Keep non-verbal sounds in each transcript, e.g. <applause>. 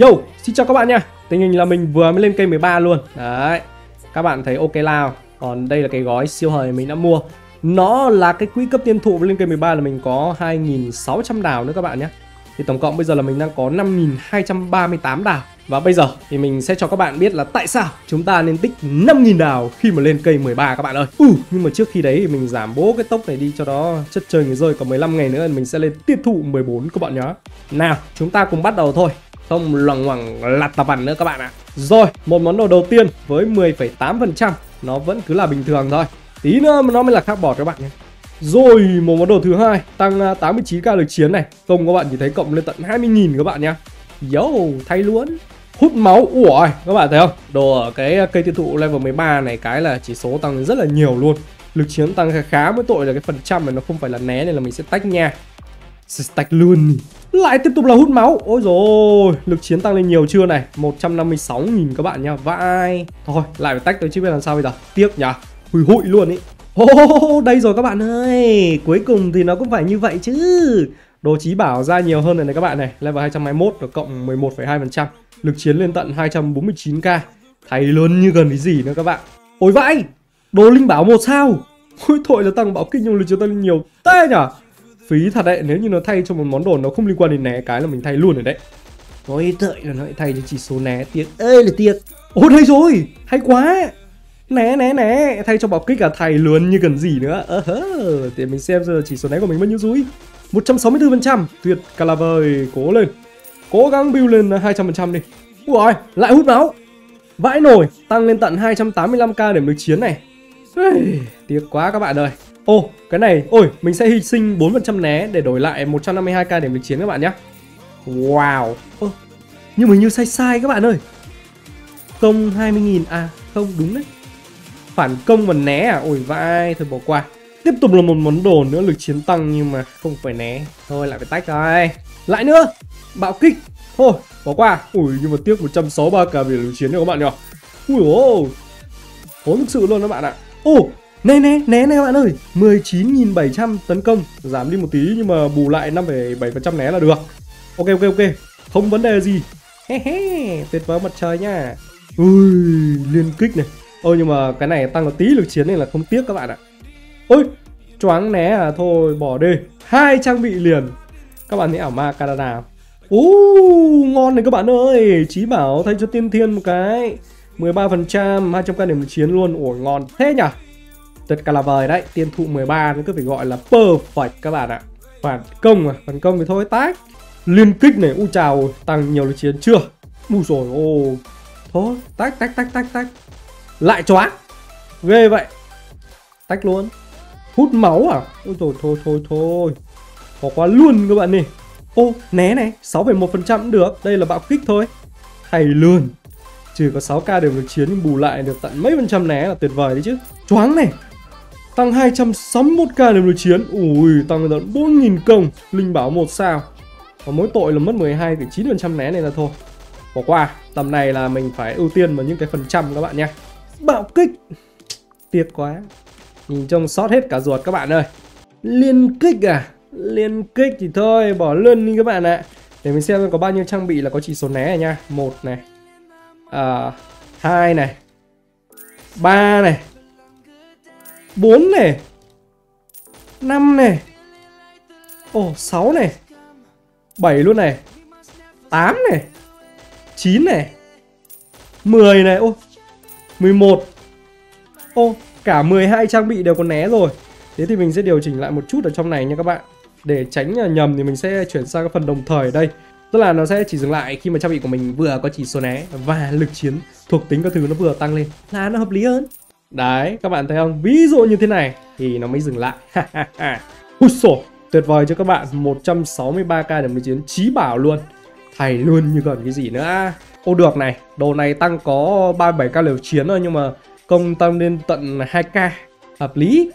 Yo, xin chào các bạn nha. Tình hình là mình vừa mới lên cây 13 luôn. Đấy, các bạn thấy ok lao. Còn đây là cái gói siêu hời mình đã mua. Nó là cái quỹ cấp tiên thụ lên cây 13 là mình có 2.600 đào nữa các bạn nhé. Thì tổng cộng bây giờ là mình đang có 5.238 đào. Và bây giờ thì mình sẽ cho các bạn biết là tại sao chúng ta nên tích 5.000 đào khi mà lên cây 13 các bạn ơi. Ừ, nhưng mà trước khi đấy thì mình giảm bố cái tốc này đi cho nó chất trời người rơi còn 15 ngày nữa mình sẽ lên tiên thụ 14 các bạn nhé Nào, chúng ta cùng bắt đầu thôi không loằng ngoằng lặt tạp vặt nữa các bạn ạ. Rồi, một món đồ đầu tiên với 10,8% Nó vẫn cứ là bình thường thôi. Tí nữa nó mới là khác bọt các bạn nhé. Rồi, một món đồ thứ hai Tăng à, 89k lực chiến này. Không các bạn chỉ thấy cộng lên tận 20.000 các bạn nhá Yo, thay luôn. Hút máu, ủa các bạn thấy không? Đồ ở cái à, cây tiêu thụ level 13 này Cái là chỉ số tăng rất là nhiều luôn. Lực chiến tăng khá khá mới tội là cái phần trăm này nó không phải là né Nên là mình sẽ tách nha. Sẽ tách luôn. Lại tiếp tục là hút máu. Ôi rồi Lực chiến tăng lên nhiều chưa này? 156.000 các bạn nha. Vãi Thôi lại phải tách tôi chứ biết làm sao bây giờ? Tiếc nhỉ. Hùi hụi luôn ý. Oh, đây rồi các bạn ơi. Cuối cùng thì nó cũng phải như vậy chứ. Đồ trí bảo ra nhiều hơn rồi này các bạn này. Level 221 rồi cộng 11,2% Lực chiến lên tận 249k Thay luôn như gần cái gì nữa các bạn. Ôi vãi Đồ linh bảo một sao. Ôi thôi là tăng bảo kinh nhưng lực chiến tăng lên nhiều. Tê nhỉ? Phí thật đấy, nếu như nó thay cho một món đồ nó không liên quan đến né cái là mình thay luôn rồi đấy. Ôi đợi là nó lại thay cho chỉ số né, tiếc ơi là tiếc. Ồ đây rồi, hay quá. Né né né, thay cho bọc kích cả thầy luôn như cần gì nữa. Ờ uh để mình xem giờ chỉ số né của mình bao nhiêu rúi 164%, tuyệt cả là vời, cố lên. Cố gắng build lên 200% đi. Ui lại hút máu. Vãi nổi, tăng lên tận 285k để lực chiến này. Ây, Tiếc quá các bạn ơi Oh, cái này, ôi, mình sẽ hy sinh 4% né để đổi lại 152k điểm lực chiến các bạn nhé. Wow. oh, nhưng mà như sai sai các bạn ơi. Công 20.000, à, không, đúng đấy. Phản công và né à, ôi vai, thôi bỏ qua. Tiếp tục là một món đồ nữa lực chiến tăng nhưng mà không phải né. Thôi lại phải tách rồi. Lại nữa, bạo kích. Thôi, bỏ qua. Ui, nhưng mà tiếc 163k điểm lực chiến nữa các bạn nhỉ. Ui wow, khó thực sự luôn các bạn ạ. Oh. Né né né này các bạn ơi. 19.700 tấn công. Giảm đi một tí nhưng mà bù lại 5,7% né là được. Ok ok ok. Không vấn đề gì. He he Tuyệt vời mặt trời nha. Ui liên kích này. Ôi nhưng mà cái này tăng một tí lực chiến này là không tiếc các bạn ạ. Ôi choáng né à thôi bỏ đi. Hai trang bị liền. Các bạn thấy ảo ma Canada Uh, ngon này các bạn ơi. Chí bảo thay cho tiên thiên một cái. 13% 200k điểm chiến luôn. Ủa ngon. Thế nhỉ tuyệt cả là vời đấy. Tiên thụ 13 nó cứ phải gọi là perfect các bạn ạ. Phản công à Phản công thì thôi tách Liên kích này U chào Tăng nhiều lực chiến chưa? U rồi ô Thôi tách tách tách tách tách. Lại choáng Ghê vậy. Tách luôn. Hút máu à? Ôi rồi thôi thôi thôi. Bỏ qua luôn các bạn này Ô né này 6,1% cũng được. Đây là bạo kích thôi. Hay luôn. Chỉ có 6k đều lực chiến nhưng bù lại được tận mấy phần trăm né là tuyệt vời đấy chứ. Choáng này. Tăng 261k niềm đối chiến. Ui tăng tận 4.000 công. Linh bảo một sao. Và mỗi tội là mất 12,9% né này là thôi. Bỏ qua. Tầm này là mình phải ưu tiên vào những cái phần trăm các bạn nha Bạo kích. Tiếc quá. Nhìn trông sót hết cả ruột các bạn ơi. Liên kích à? Liên kích thì thôi bỏ luôn đi các bạn ạ. Để mình xem có bao nhiêu trang bị là có chỉ số né này nha. Một này. À, hai này. Ba này. 4 này 5 này, Ồ 6 này 7 luôn này 8 này 9 này 10 này, Ô 11 Ô, cả 12 trang bị đều có né rồi. Thế thì mình sẽ điều chỉnh lại một chút ở trong này nha các bạn. Để tránh à, nhầm thì mình sẽ chuyển sang cái phần đồng thời đây. Tức là nó sẽ chỉ dừng lại khi mà trang bị của mình vừa có chỉ số né Và lực chiến thuộc tính các thứ nó vừa tăng lên. Là nó hợp lý hơn. Đấy, các bạn thấy không? Ví dụ như thế này thì nó mới dừng lại. <laughs> Ui sổ, tuyệt vời cho các bạn. 163k điểm 19 chí bảo luôn. Thầy luôn như còn cái gì nữa. Ô được này, đồ này tăng có 37k liều chiến thôi nhưng mà công tăng lên tận 2k. Hợp lý.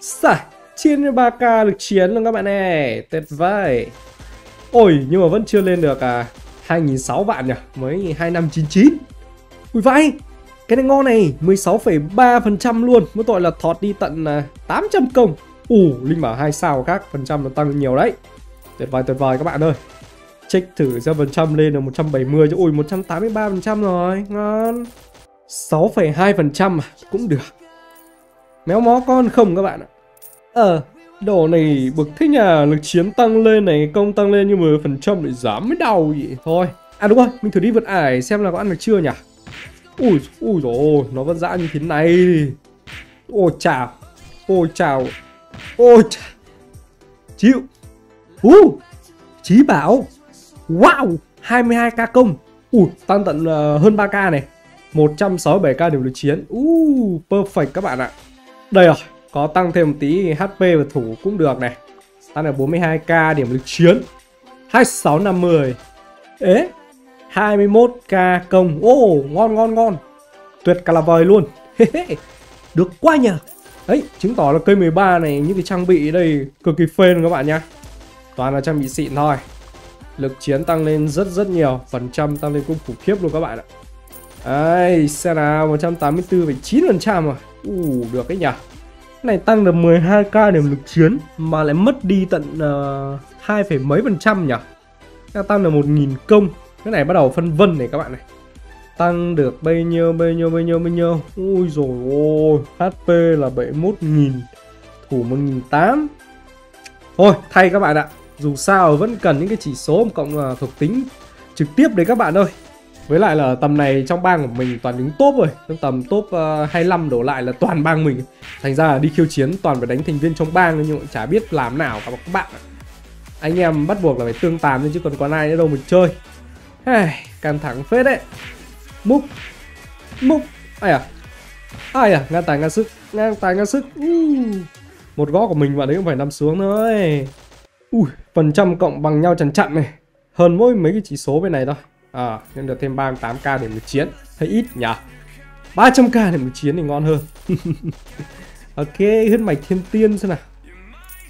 Xả, trên 3k được chiến luôn các bạn này. Tuyệt vời. Ôi, nhưng mà vẫn chưa lên được à 2.600 vạn nhỉ? Mới 2599. Ui vãi, cái này ngon này 16,3% luôn. Mỗi tội là thọt đi tận à, 800 công. Ủ Linh bảo hai sao khác Phần trăm nó tăng nhiều đấy. Tuyệt vời tuyệt vời các bạn ơi. Check thử ra phần trăm lên là 170 chứ ui 183 phần trăm rồi. Ngon. 6,2 phần trăm à, cũng được. Méo mó con không các bạn ạ. Ờ đồ này bực thế nhà lực chiến tăng lên này công tăng lên nhưng mà phần trăm lại giảm mới đau vậy. Thôi. À đúng rồi mình thử đi vượt ải xem là có ăn được chưa nhỉ? Ui ui rồi nó vẫn dã như thế này. Ôi chào. Ôi chào. Ôi chào chịu. Uh, chí bảo. Wow 22k công. Ui tăng tận uh, hơn 3k này. 167k điểm lực chiến. Uh, perfect các bạn ạ. Đây rồi có tăng thêm một tí HP và thủ cũng được này. Tăng được 42k điểm lực chiến. 2650 ế? 21k công. Ô oh, ngon ngon ngon. Tuyệt cả là vời luôn. <laughs> Được quá nhờ. Đấy chứng tỏ là cây 13 này những cái trang bị đây cực kỳ phên các bạn nhá. Toàn là trang bị xịn thôi. Lực chiến tăng lên rất rất nhiều. Phần trăm tăng lên cũng khủng khiếp luôn các bạn ạ. Đấy, xe nào 184,9 phần trăm à? rồi uh, được đấy nhỉ này tăng được 12k điểm lực chiến mà lại mất đi tận ờ, uh, 2, mấy phần trăm nhỉ tăng được 1.000 công cái này bắt đầu phân vân này các bạn này. Tăng được bao nhiêu bao nhiêu bao nhiêu bao nhiêu? Ui rồi ôi HP là 71.000 thủ 1.800 thôi thay các bạn ạ. Dù sao vẫn cần những cái chỉ số cộng uh, thuộc tính trực tiếp đấy các bạn ơi. Với lại là tầm này trong bang của mình toàn đứng top rồi. Trong tầm top à, uh, 25 đổ lại là toàn bang mình. Thành ra là đi khiêu chiến toàn phải đánh thành viên trong bang nhưng mà chả biết làm nào cả các bạn anh em bắt buộc là phải tương tàn thôi chứ còn còn ai nữa đâu mà chơi căng thẳng phết đấy. Múc múc. Ai à? Ai à? Ngang tài ngang sức, ngang tài ngang sức. Uh. một gõ của mình bạn đấy cũng phải nằm xuống thôi ui, phần trăm cộng bằng nhau chằn chặn này. Hơn mỗi mấy cái chỉ số bên này thôi. À nhưng được thêm 38k để một chiến. Hơi ít nhỉ? 300k để một chiến thì ngon hơn. <laughs> Ok, huyết mạch thiên tiên xem nào.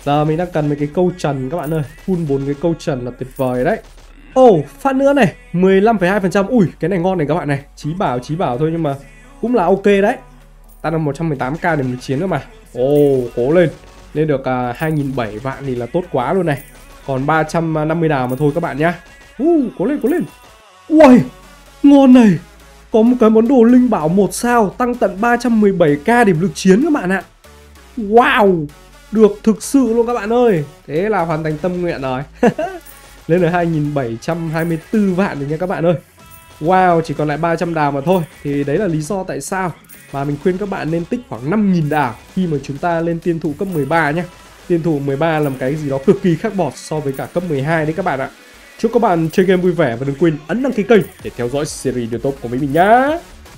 Giờ mình đang cần mấy cái câu trần các bạn ơi. Full bốn cái câu trần là tuyệt vời đấy. Ồ, oh, phát nữa này. 15,2% Ui, cái này ngon này các bạn này. Chí bảo, chí bảo thôi nhưng mà cũng là ok đấy. Ta đang 118k để mình chiến nữa mà. Ồ, oh, cố lên. Lên được uh, à, 2.700 vạn thì là tốt quá luôn này. Còn 350 đào mà thôi các bạn nhá. Uh, Cố lên, cố lên. Ui, ngon này. Có một cái món đồ linh bảo một sao Tăng tận 317k điểm lực chiến các bạn ạ. Wow Được thực sự luôn các bạn ơi. Thế là hoàn thành tâm nguyện rồi. <laughs> Lên là 2724 vạn rồi nha các bạn ơi. Wow, chỉ còn lại 300 đào mà thôi. Thì đấy là lý do tại sao Mà mình khuyên các bạn nên tích khoảng 5.000 đào Khi mà chúng ta lên tiên thủ cấp 13 nhé Tiên thủ 13 là một cái gì đó cực kỳ khác bọt so với cả cấp 12 đấy các bạn ạ. Chúc các bạn chơi game vui vẻ và đừng quên ấn đăng ký kênh để theo dõi series youtube của mình nhá.